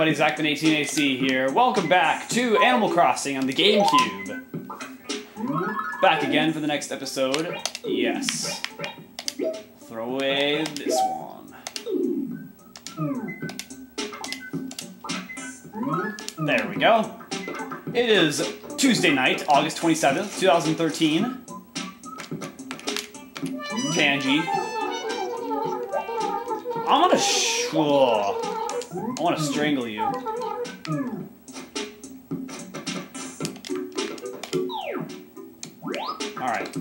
everybody, Zachman18AC here. Welcome back to Animal Crossing on the GameCube. Back again for the next episode. Yes. Throw away this one. There we go. It is Tuesday night, August 27th, 2013. Kanji. I'm gonna sh- I want to strangle you. Alright.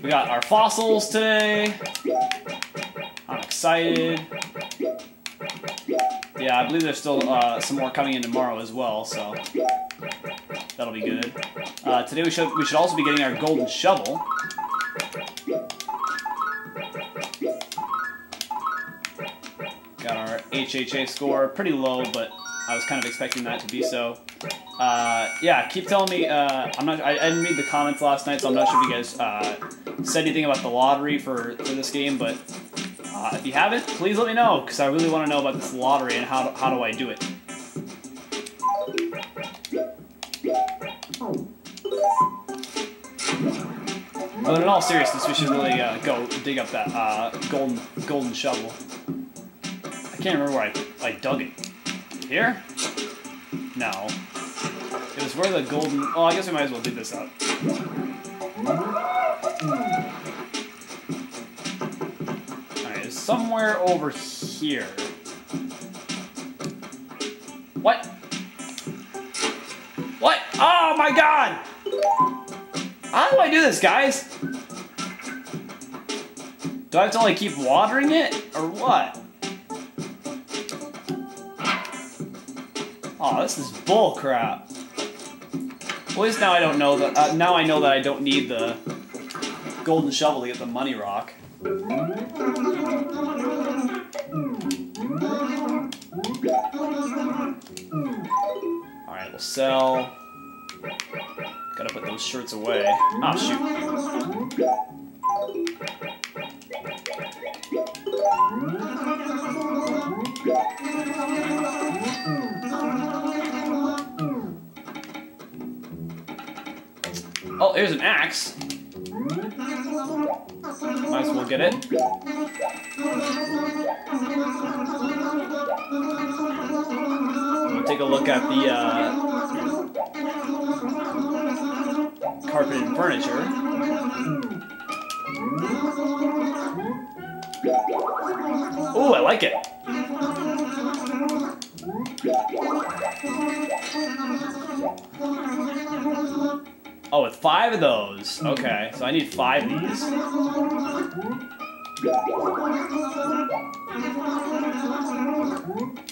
We got our fossils today. I'm excited. Yeah, I believe there's still uh, some more coming in tomorrow as well, so that'll be good. Uh, today we should we should also be getting our golden shovel. HHA score pretty low, but I was kind of expecting that to be so. Uh, yeah, keep telling me. Uh, I'm not. I, I, didn't read the comments last night, so I'm not sure if you guys uh, said anything about the lottery for for this game. But uh, if you haven't, please let me know because I really want to know about this lottery and how do, how do I do it. But in all seriousness, we should really uh, go dig up that uh, golden golden shovel. Can't remember where I, I dug it. Here? No. It was where the golden... Oh, I guess we might as well dig this up. Alright, it's somewhere over here. What? What? Oh my god! How do I do this, guys? Do I have to like keep watering it, or what? Oh, this is bull crap. At least now I don't know that. Uh, now I know that I don't need the golden shovel to get the money rock. All right, we'll sell. Gotta put those shirts away. Oh shoot. Oh, here's an axe. Might as well get it. We'll take a look at the uh, carpeted furniture. Ooh, I like it. Oh, with five of those. Okay, so I need five of these.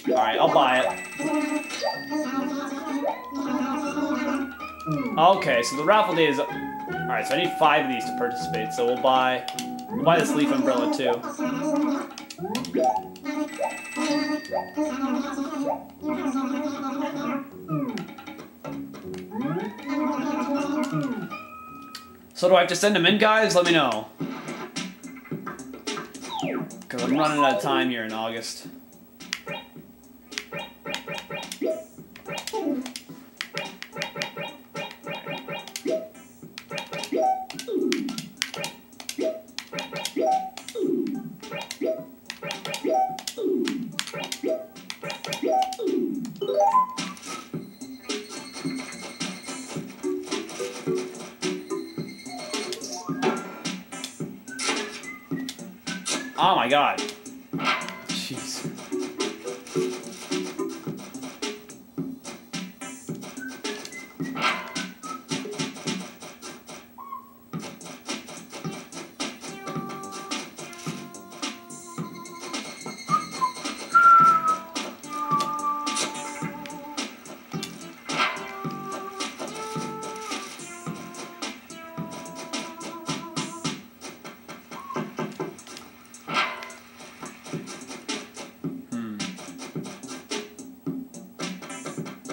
Alright, I'll buy it. Okay, so the raffle day is... Alright, so I need five of these to participate, so we'll buy... We'll buy this leaf umbrella, too. So do I have to send them in, guys? Let me know. Because I'm running out of time here in August. Oh my god.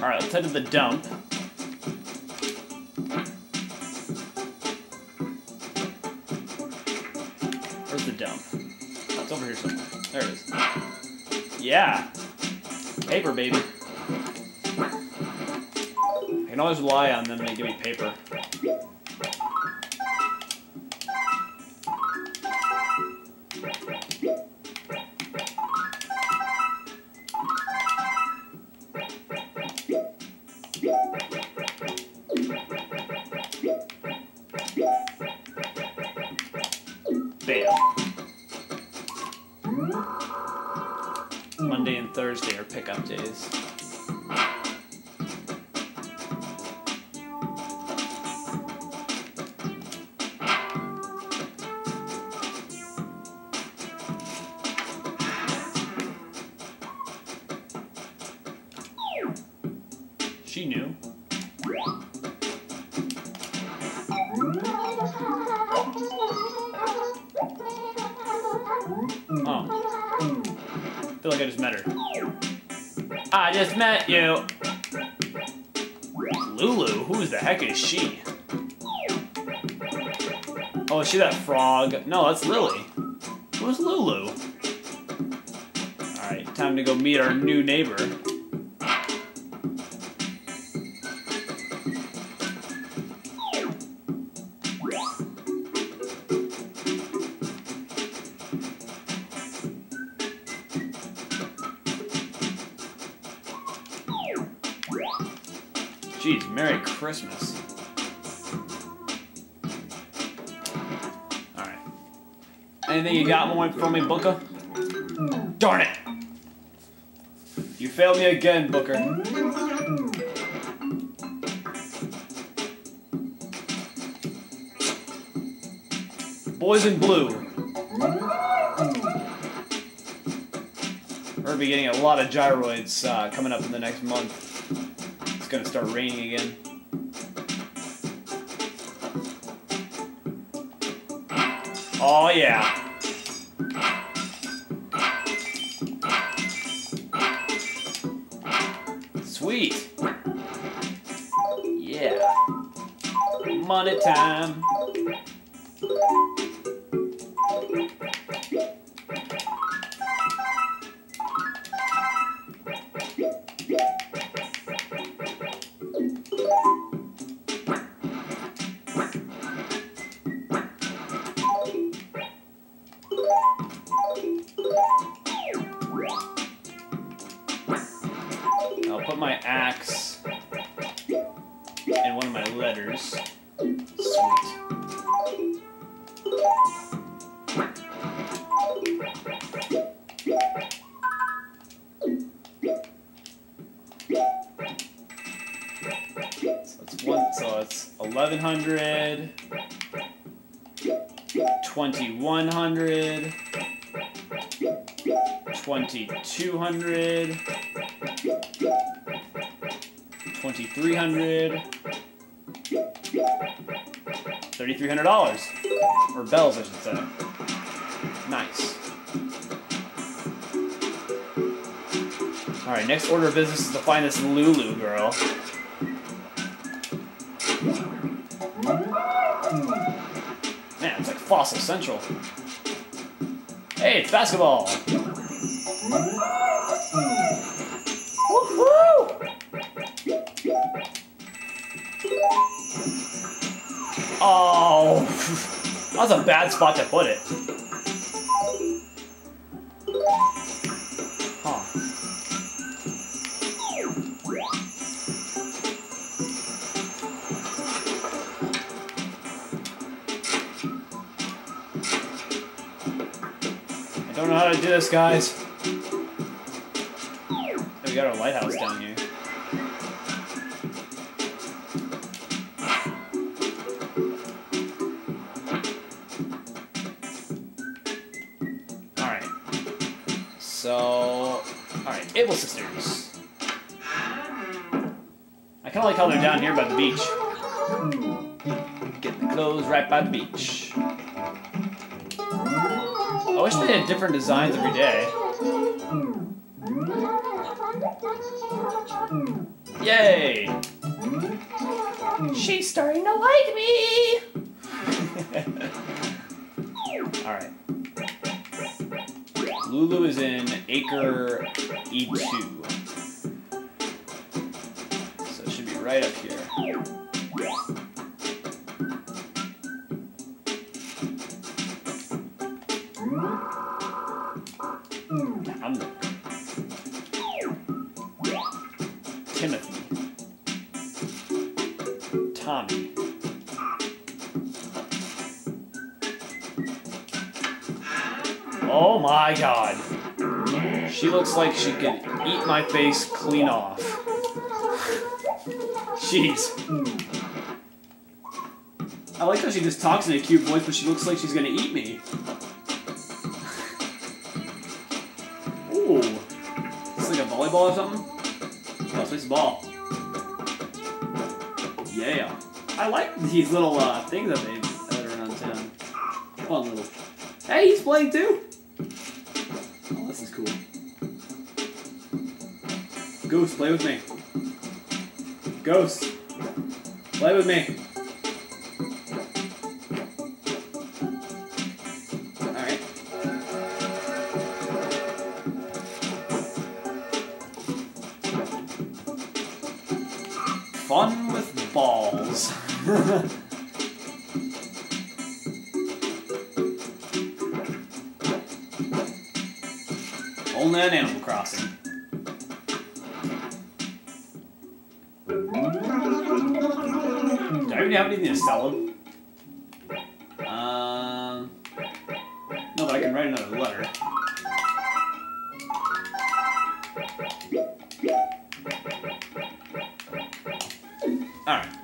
Alright, let's head to the dump. Where's the dump? It's over here somewhere. There it is. Yeah. Paper, baby. I can always rely on them to give me paper. She knew. Oh. feel like I just met her. I just met you. Lulu? Who the heck is she? Oh, is she that frog? No, that's Lily. Who's Lulu? Alright, time to go meet our new neighbor. Christmas. Alright. Anything you got more for me, Booker? Darn it! You failed me again, Booker. Boys in blue. We're gonna be getting a lot of gyroids uh, coming up in the next month. It's gonna start raining again. Oh yeah. Sweet. Yeah. Money time. Sweet. So it's one. So it's eleven hundred. Twenty-one hundred. Twenty-two hundred. 2300 $3,300. Or bells, I should say. Nice. Alright, next order of business is to find this Lulu girl. Man, it's like Fossil Central. Hey, it's basketball! That was a bad spot to put it. Huh. I don't know how to do this, guys. We got our lighthouse down here. So. Alright, Able Sisters. I kinda like how they're down here by the beach. Get the clothes right by the beach. I wish they had different designs every day. Yay! She's starting to like me! Lulu is in acre E2. So it should be right up here. My god. She looks like she could eat my face clean off. Jeez. I like how she just talks in a cute voice, but she looks like she's gonna eat me. Ooh. Is this like a volleyball or something? Oh, it's a ball. Yeah. I like these little uh, things that they are around town. Fun little. Hey, he's playing too! Ghost, play with me. Ghost, play with me. Alright. Fun with balls. Only on Animal Crossing. Have anything to sell him? Um, no, but I can write another letter. Alright.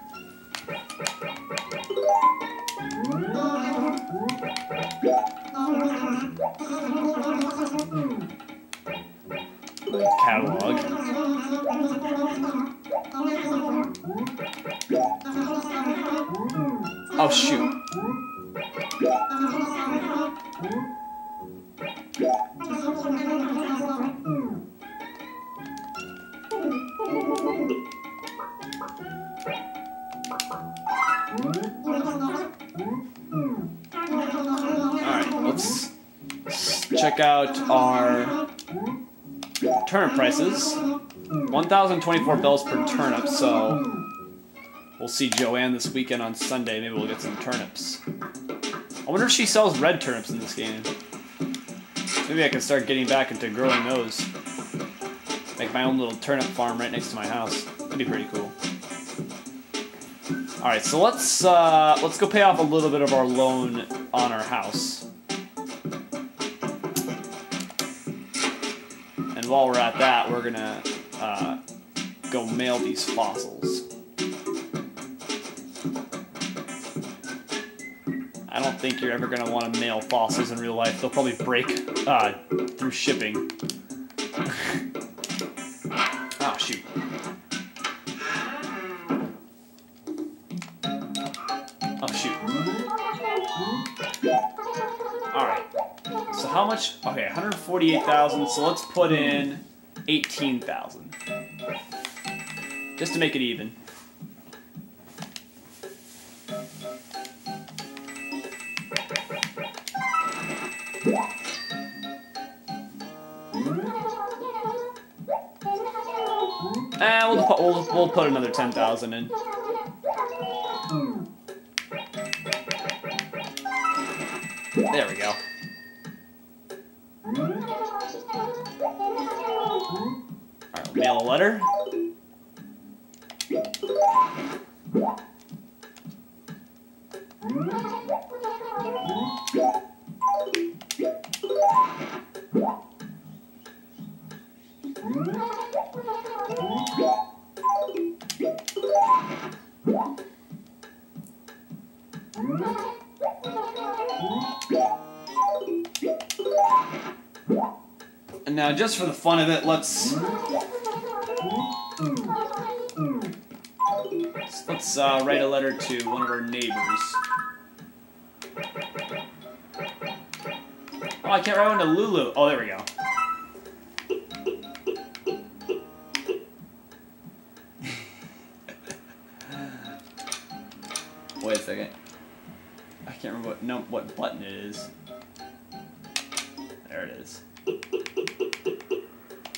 Shoot. Alright, let's check out our turnip prices. 1,024 bells per turnip, so we'll see Joanne this weekend on Sunday. Maybe we'll get some turnips. I wonder if she sells red turnips in this game. Maybe I can start getting back into growing those. Make my own little turnip farm right next to my house. That'd be pretty cool. All right, so let's uh, let's go pay off a little bit of our loan on our house. And while we're at that, we're gonna uh, go mail these fossils. Think you're ever gonna want to mail fossils in real life. They'll probably break uh, through shipping. oh shoot. Oh shoot. Alright. So how much okay, 148,000, so let's put in 18,000. Just to make it even. Eh, we'll, put, we'll, we'll put another 10,000 in. There we go. And now, just for the fun of it, let's let's uh, write a letter to one of our neighbors. Oh, I can't write one to Lulu. Oh, there we go. Wait a second. I can't remember what no what button it is. There it is.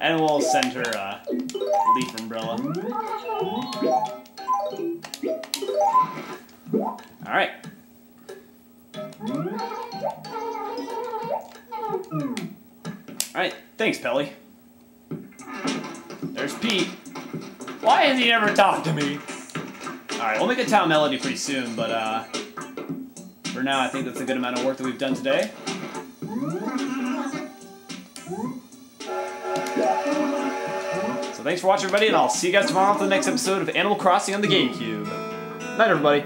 and we'll send her a leaf umbrella. All right. All right. Thanks, Pelly. There's Pete. Why has he never talked to me? All right, we'll make a town melody pretty soon, but uh, for now, I think that's a good amount of work that we've done today. So thanks for watching, everybody, and I'll see you guys tomorrow for the next episode of Animal Crossing on the GameCube. Night, everybody.